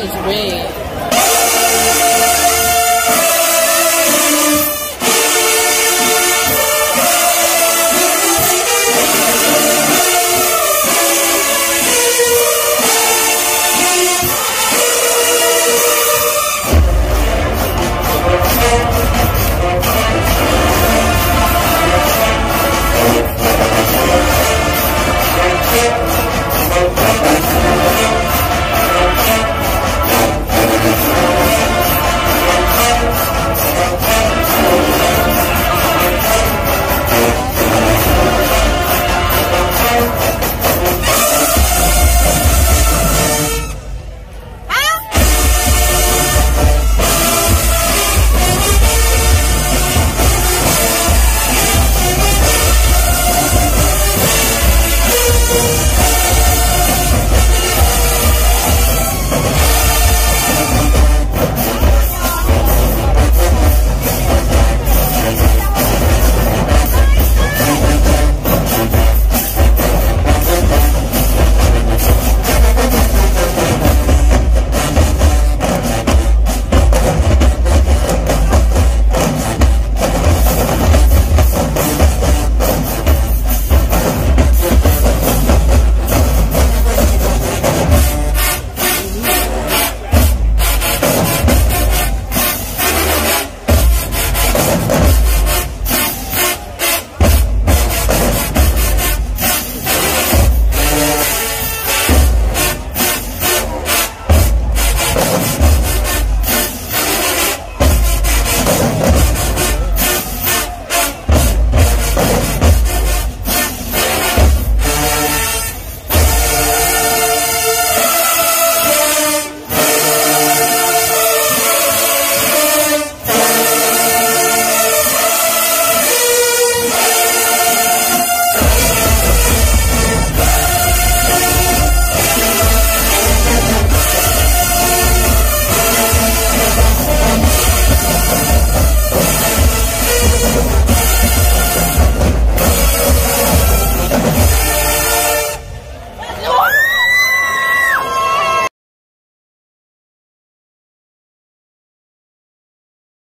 is red.